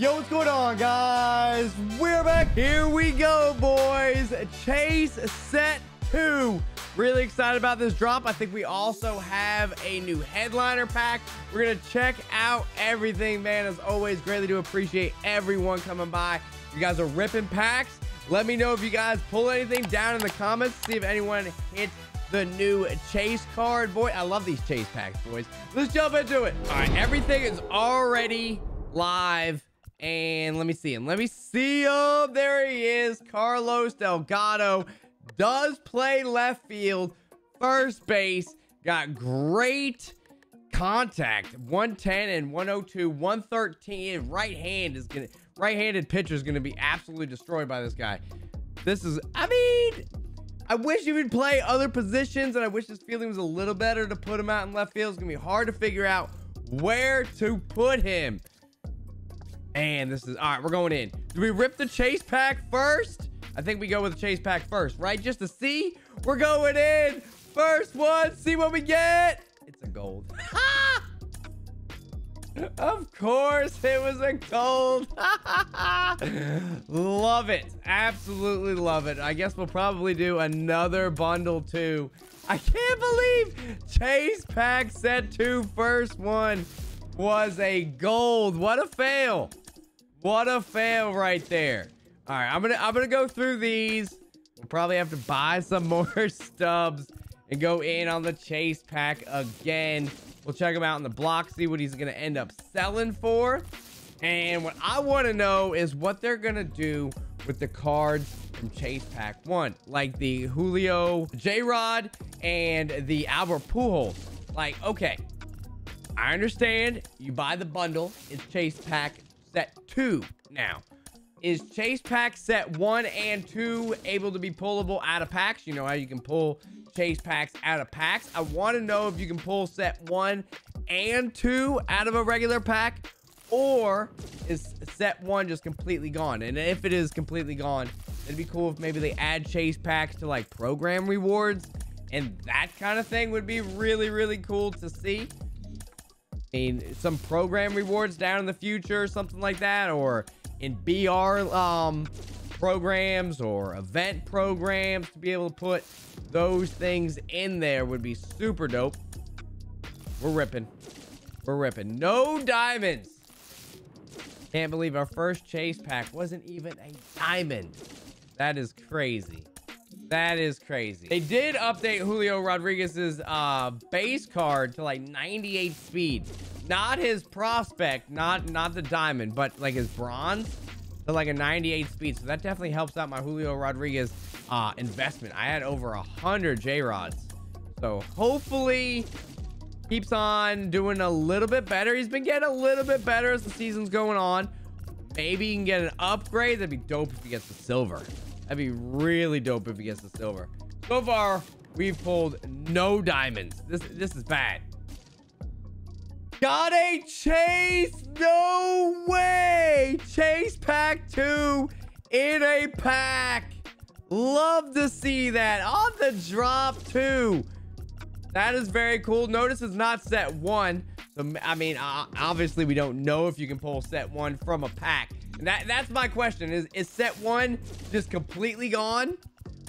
Yo, what's going on, guys? We're back. Here we go, boys. Chase set two. Really excited about this drop. I think we also have a new headliner pack. We're going to check out everything, man. As always, greatly do appreciate everyone coming by. You guys are ripping packs. Let me know if you guys pull anything down in the comments. See if anyone hits the new chase card. Boy, I love these chase packs, boys. Let's jump into it. All right, everything is already live and let me see him. Let me see him. There he is. Carlos Delgado does play left field. First base. Got great contact. 110 and 102. 113. Right hand is going to... Right-handed pitcher is going to be absolutely destroyed by this guy. This is... I mean... I wish he would play other positions, and I wish his feeling was a little better to put him out in left field. It's going to be hard to figure out where to put him. And this is all right. We're going in. Do we rip the chase pack first? I think we go with the chase pack first, right? Just to see. We're going in. First one. See what we get. It's a gold. of course, it was a gold. love it. Absolutely love it. I guess we'll probably do another bundle too. I can't believe Chase Pack set two first one was a gold. What a fail. What a fail right there. All right, I'm gonna I'm gonna go through these. We'll probably have to buy some more stubs and go in on the chase pack again. We'll check him out in the block, see what he's gonna end up selling for. And what I want to know is what they're gonna do with the cards from Chase Pack 1, like the Julio J-Rod and the Albert Pujols. Like, okay, I understand you buy the bundle. It's Chase Pack set two now. Is Chase Pack set one and two able to be pullable out of packs? You know how you can pull Chase Packs out of packs. I want to know if you can pull set one and two out of a regular pack or is set one just completely gone? And if it is completely gone, it'd be cool if maybe they add Chase Packs to like program rewards and that kind of thing would be really, really cool to see mean, some program rewards down in the future, something like that, or in BR um, programs or event programs to be able to put those things in there would be super dope. We're ripping. We're ripping. No diamonds. Can't believe our first chase pack wasn't even a diamond. That is crazy. That is crazy. They did update Julio Rodriguez's uh, base card to like 98 speed. Not his prospect, not not the diamond, but like his bronze to like a 98 speed. So that definitely helps out my Julio Rodriguez uh, investment. I had over a hundred J Rods. So hopefully keeps on doing a little bit better. He's been getting a little bit better as the season's going on. Maybe he can get an upgrade. That'd be dope if he gets the silver. That'd be really dope if he gets the silver. So far, we've pulled no diamonds. This this is bad. Got a chase? No way! Chase pack two in a pack. Love to see that on the drop too. That is very cool. Notice it's not set one. So, I mean, obviously we don't know if you can pull set one from a pack. That that's my question. Is is set one just completely gone?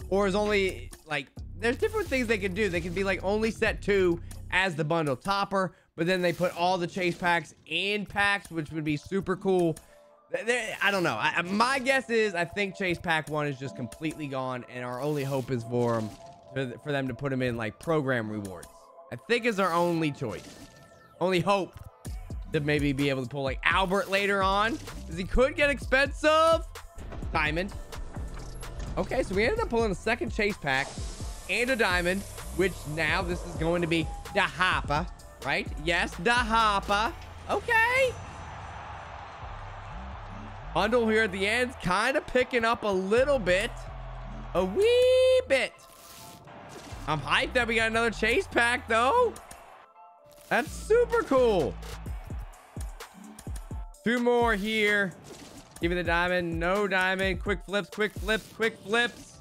Or is only like there's different things they can do. They can be like only set two as the bundle topper, but then they put all the chase packs in packs, which would be super cool. I don't know. I, my guess is I think chase pack one is just completely gone, and our only hope is for them to, for them to put them in like program rewards. I think is our only choice, only hope to maybe be able to pull like Albert later on, because he could get expensive. Diamond. Okay, so we ended up pulling a second chase pack and a diamond, which now this is going to be the Hopper, right? Yes, the Hopper. Okay. Bundle here at the end, kind of picking up a little bit. A wee bit. I'm hyped that we got another chase pack, though. That's super cool. Two more here. Give me the diamond. No diamond. Quick flips, quick flips, quick flips.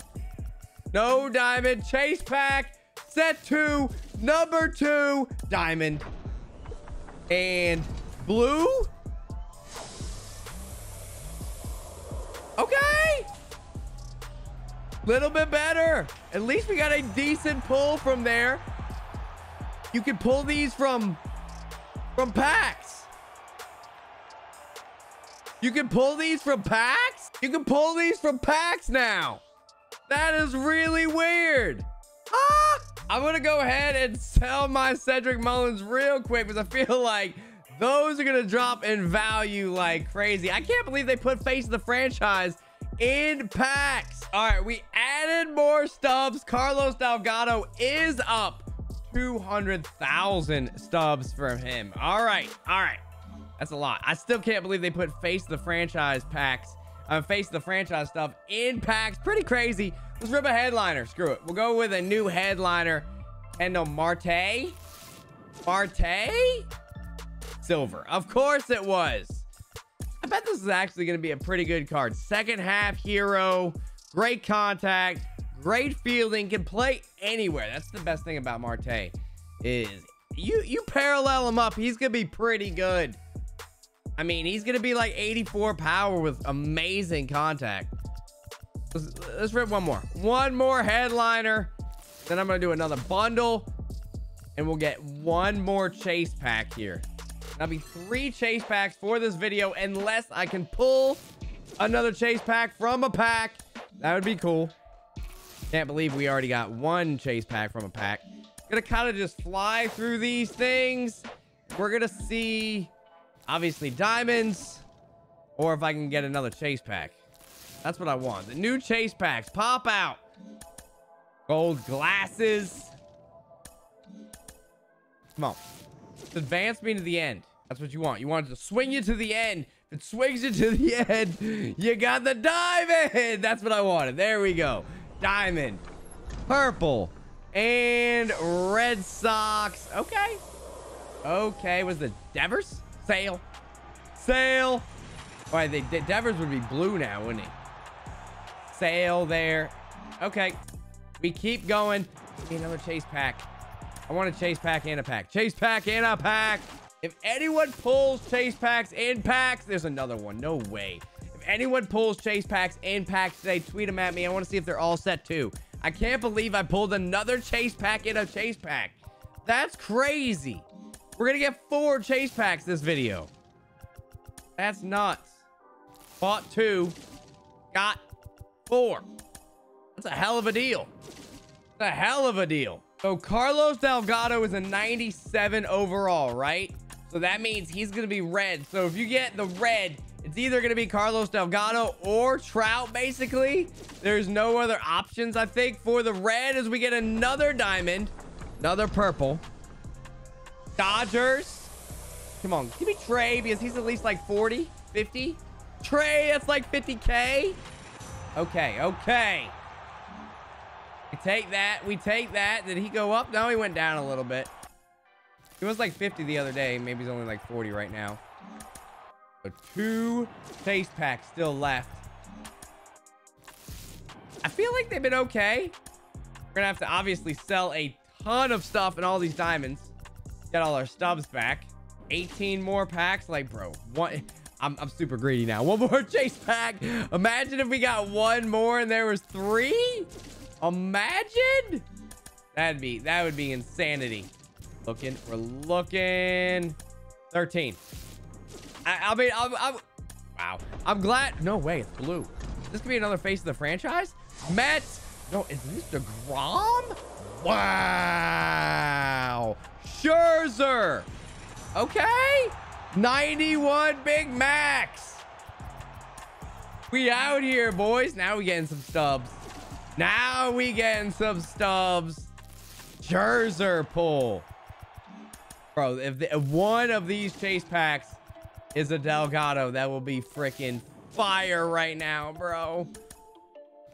No diamond. Chase pack. Set two. Number two. Diamond. And blue. Okay. Little bit better. At least we got a decent pull from there. You can pull these from from packs. You can pull these from packs? You can pull these from packs now. That is really weird. Ah! I'm going to go ahead and sell my Cedric Mullins real quick because I feel like those are going to drop in value like crazy. I can't believe they put face of the franchise in packs. All right, we added more stubs. Carlos Delgado is up 200,000 stubs from him. All right, all right. That's a lot. I still can't believe they put face the franchise packs, uh, face the franchise stuff in packs. Pretty crazy. Let's rip a headliner. Screw it. We'll go with a new headliner. Ketel Marte. Marte? Silver. Of course it was. I bet this is actually going to be a pretty good card. Second half hero. Great contact. Great fielding. Can play anywhere. That's the best thing about Marte is you you parallel him up. He's going to be pretty good. I mean, he's going to be like 84 power with amazing contact. Let's, let's rip one more. One more headliner. Then I'm going to do another bundle. And we'll get one more chase pack here. That'll be three chase packs for this video. Unless I can pull another chase pack from a pack. That would be cool. Can't believe we already got one chase pack from a pack. Gonna kind of just fly through these things. We're gonna see Obviously diamonds. Or if I can get another chase pack. That's what I want. The new chase packs. Pop out. Gold glasses. Come on. advance me to the end. That's what you want. You want to swing you to the end. If it swings you to the end, you got the diamond. That's what I wanted. There we go. Diamond. Purple. And Red Sox. Okay. Okay. Was the Devers? Sail. Sail. All right, the, Devers would be blue now, wouldn't he? Sail there. Okay. We keep going. another chase pack. I want a chase pack and a pack. Chase pack and a pack. If anyone pulls chase packs in packs, there's another one. No way. If anyone pulls chase packs in packs today, tweet them at me. I want to see if they're all set too. I can't believe I pulled another chase pack in a chase pack. That's crazy. We're gonna get four chase packs this video. That's nuts. Bought two, got four. That's a hell of a deal. That's a hell of a deal. So Carlos Delgado is a 97 overall, right? So that means he's gonna be red. So if you get the red, it's either gonna be Carlos Delgado or Trout, basically. There's no other options, I think, for the red as we get another diamond, another purple. Dodgers. Come on, give me Trea because he's at least like 40, 50. Trea, that's like 50K. Okay, okay. We take that. We take that. Did he go up? No, he went down a little bit. He was like 50 the other day. Maybe he's only like 40 right now. So two chase packs still left. I feel like they've been okay. We're gonna have to obviously sell a ton of stuff and all these diamonds. Get all our stubs back. 18 more packs. Like, bro, what? I'm, I'm super greedy now. One more chase pack. Imagine if we got one more and there was three. Imagine. That'd be, that would be insanity. Looking, we're looking. 13. I, I mean, I'm, I'm, wow. I'm glad. No way, it's blue. This could be another face of the franchise. Mets. No, is this DeGrom? Wow. Scherzer. Okay. 91 Big Max. We out here, boys. Now we getting some stubs. Now we getting some stubs. Scherzer pull. Bro, if, the, if one of these chase packs is a Delgado, that will be freaking fire right now, bro.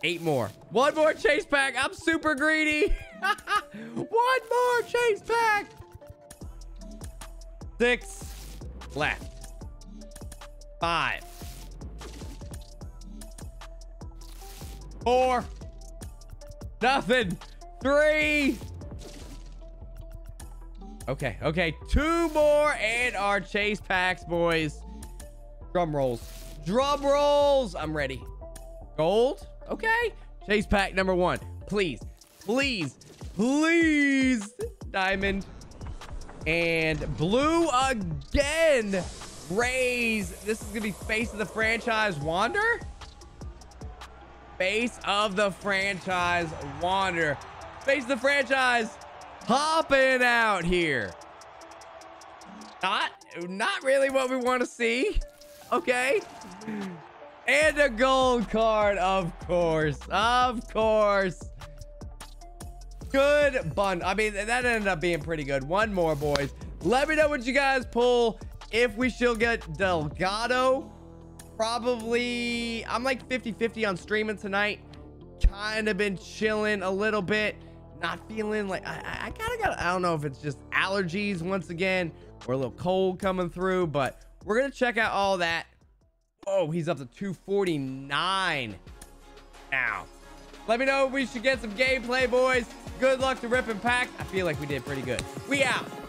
Eight more. One more chase pack. I'm super greedy. One more chase pack. Six left. Five. Four. Nothing. Three. Okay, okay. Two more and our chase packs, boys. Drum rolls. Drum rolls. I'm ready. Gold. Okay. Chase pack number one. Please, please, please. Diamond. And blue again. Rays. This is going to be face of the franchise. Wander? Face of the franchise. Wander. Face of the franchise. Hopping out here. Not, not really what we want to see. Okay. And a gold card, of course. Of course. Good bun. I mean, that ended up being pretty good. One more, boys. Let me know what you guys pull. If we still get Delgado, probably... I'm like 50-50 on streaming tonight. Kind of been chilling a little bit. Not feeling like... I, I kind of got... I don't know if it's just allergies once again or a little cold coming through, but we're going to check out all that. Oh, he's up to 249 now. Let me know if we should get some gameplay, boys. Good luck to Rip and Pack. I feel like we did pretty good. We out.